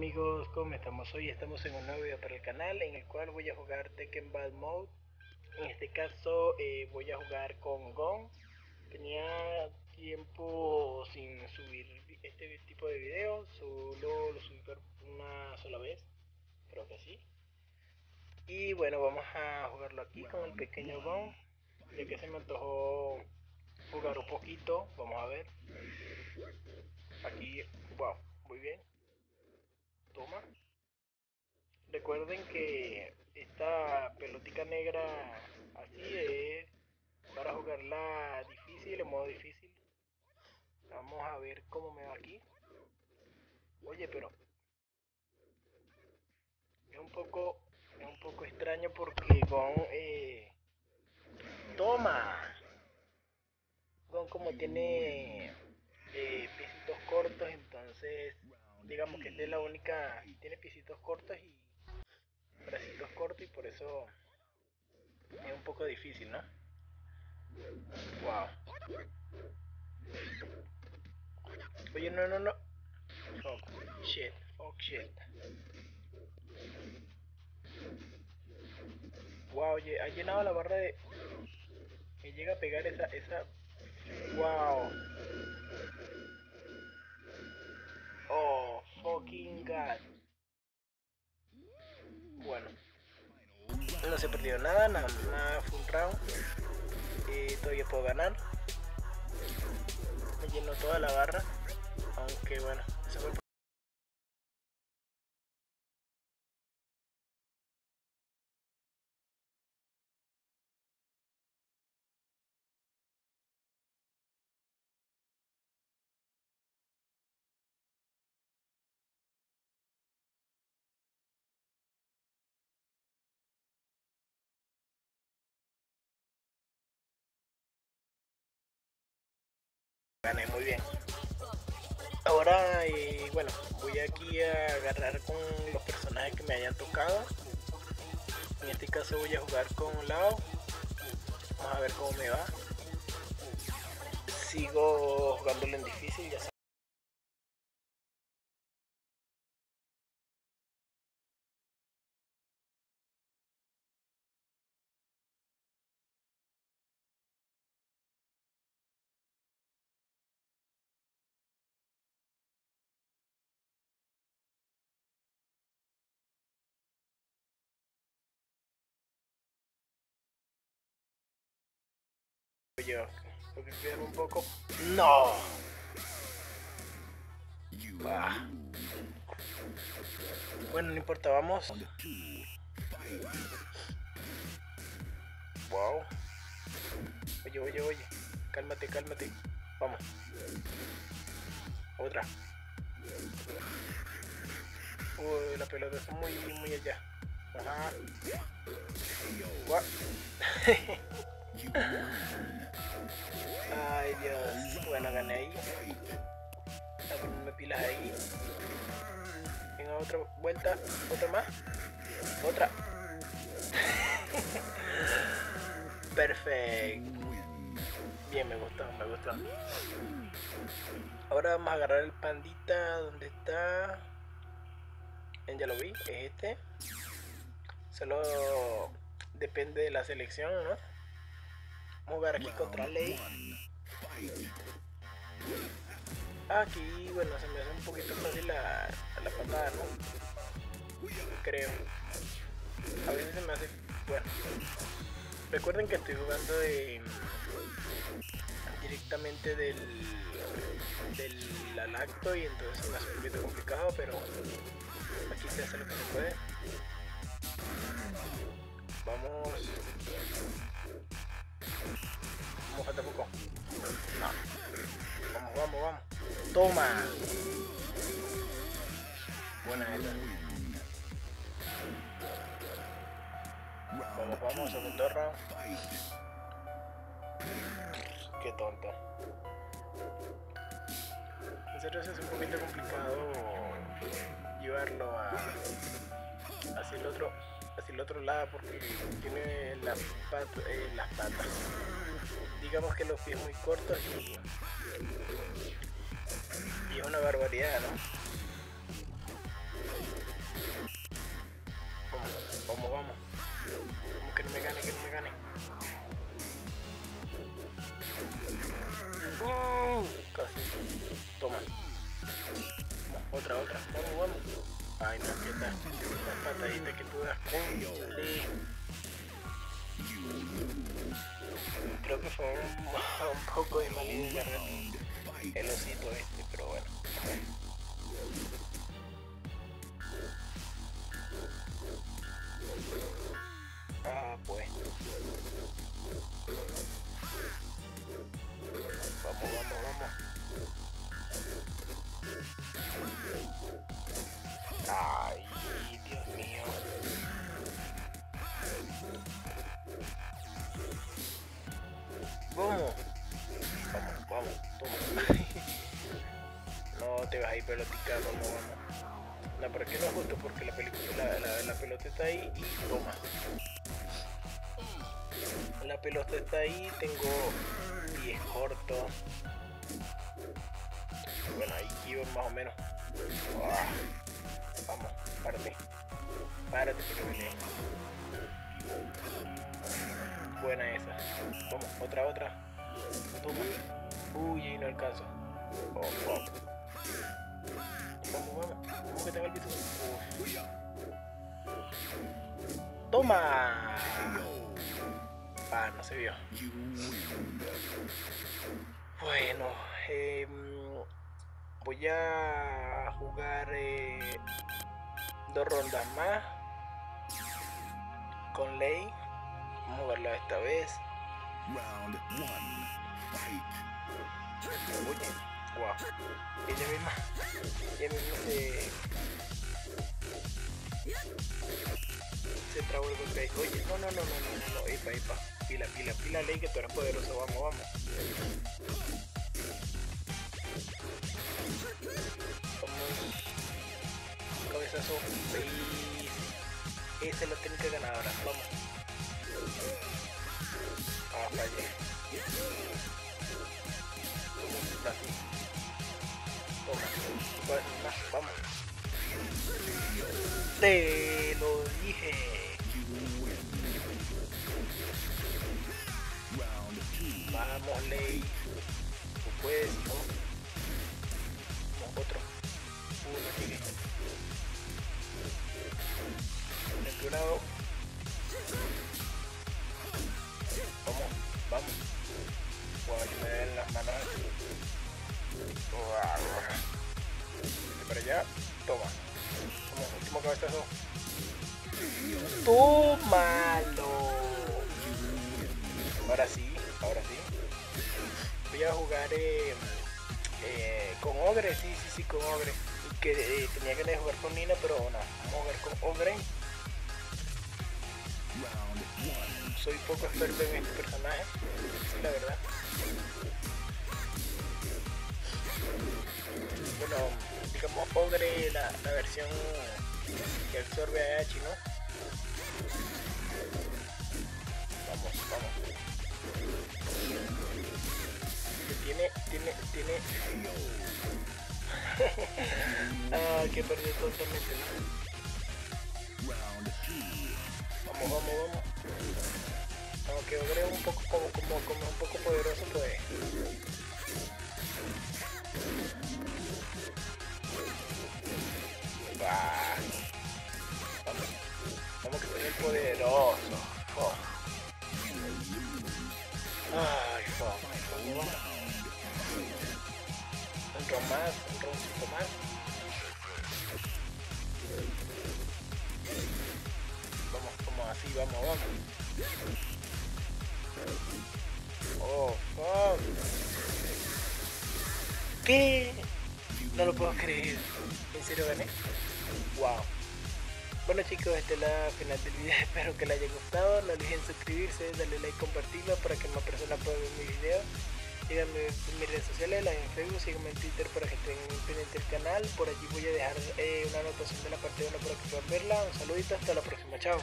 amigos, ¿cómo estamos? Hoy estamos en un nuevo video para el canal en el cual voy a jugar Tekken Bad Mode. En este caso eh, voy a jugar con Gon. Tenía tiempo sin subir este tipo de videos, solo lo subí una sola vez, creo que sí. Y bueno, vamos a jugarlo aquí con el pequeño Gon Ya que se me antojó jugar un poquito, vamos a ver Aquí, wow, muy bien toma. Que esta pelotica negra así es para jugarla difícil, en modo difícil. Vamos a ver cómo me va aquí. Oye, pero es un poco es un poco extraño porque con eh, toma con como tiene eh, piecitos cortos entonces digamos que es la única, tiene pisitos cortos y bracitos cortos y por eso es un poco difícil, ¿no? Wow. Oye, no, no, no. Fuck, shit, fuck shit. Wow, oye, ha llenado la barra de... Me llega a pegar esa, esa... Wow. Se perdió nada, nada, nada fue un round. Y todavía puedo ganar. Me llenó toda la barra. Aunque bueno, eso fue gané muy bien. Ahora eh, bueno voy aquí a agarrar con los personajes que me hayan tocado. En este caso voy a jugar con Lao. Vamos a ver cómo me va. Sigo jugándolo en difícil ya yo. Porque quedan un poco. ¡No! Bueno, no importa, vamos. Wow. Oye, oye, oye. Cálmate, cálmate. Vamos. Otra. Uy, la pelota está muy, muy allá. Ajá. Ay Dios, bueno gané ahí. A ponerme pilas ahí. Venga otra vuelta, otra más. Otra. Perfecto. Bien, me gustó, me gustó. Ahora vamos a agarrar el pandita. ¿Dónde está? Ya lo vi, es este. Solo depende de la selección, ¿no? Vamos a ver aquí contra Ley. Aquí, bueno, se me hace un poquito fácil la, la patada, ¿no? Creo. A veces se me hace... Bueno. Recuerden que estoy jugando de... Directamente del... Del lacto y entonces se me hace un poquito complicado, pero... Aquí se hace lo que se puede. Toma. Buena esta. Vamos, vamos, segundo round. Qué tonto. En serio, es un poquito complicado llevarlo a hacia el otro hacia el otro lado porque tiene las, eh, las patas digamos que los pies muy cortos una barbaridad, ¿no? Vamos, vamos, vamos. Vamos, que no me gane, que no me gane. Casi. Toma. Otra, otra. Vamos, vamos. Ay, no, que las pataditas que tú das. Con... Creo que fue un, poco de mal y de garganta el osito este, pero bueno. Ah, pues. no te vas a ir pelotica, vamos, vamos. No, pero es no es justo porque la, pelota está ahí y toma. La pelota está ahí, tengo pies cortos. Bueno, ahí iba más o menos. Vamos, párate. Párate que viene. Buena esa. Vamos, otra, otra. Toma. Uy, alcanzo. Oh, oh. Vamos, vamos. Vamos que tenga el. Toma. Ah, no se vio. Bueno, eh, voy a jugar eh, dos rondas más con Ley. Vamos a jugarla esta vez. Round one. Fight. Oye, guau. Ella misma, ella misma se, se trabó el golpe. Oye, no, no, no, no, no, no, epa, epa. Pila, pila, pila, Ley, que tú eres poderoso. Vamos, vamos. Vamos. Cabezazo. Esa es la técnica ganadora. Vamos. Va- Vamos. Te lo dije. Vamos, Ley. Tú puedes, ¿no? Otro. Uno, sigue. De tu lado. Para allá. Toma. Vamos, último cabezazo. Tómalo. Ahora sí, ahora sí. Voy a jugar eh, eh, con Ogre, sí, sí, sí, con Ogre. Que eh, tenía de jugar con Nina, pero no, vamos a jugar con Ogre. Soy poco experto en este personaje, la verdad. Bueno, digamos Ogre, la, la versión que absorbe a Hachi, ¿no? Vamos, vamos. Tiene, tiene, tiene. ah, que perdió totalmente, ¿no? Vamos, vamos, vamos. Aunque Ogre es un poco como, como, como un poco poderoso, pues. Ay, my God. Un ron más, un roncito más. Vamos, vamos así, vamos, vamos. Oh, fuck. ¿Qué? No lo puedo creer. ¿En serio gané? Wow. Bueno chicos, esta es la final del video. Espero que les haya gustado. No olviden suscribirse, darle like, compartirlo para que más personas puedan ver mi video. Síganme en mis redes sociales, la en Facebook, síganme en Twitter para que estén pendientes del canal. Por allí voy a dejar eh, una anotación de la parte 1 para que puedan verla. Un saludito, hasta la próxima. Chao.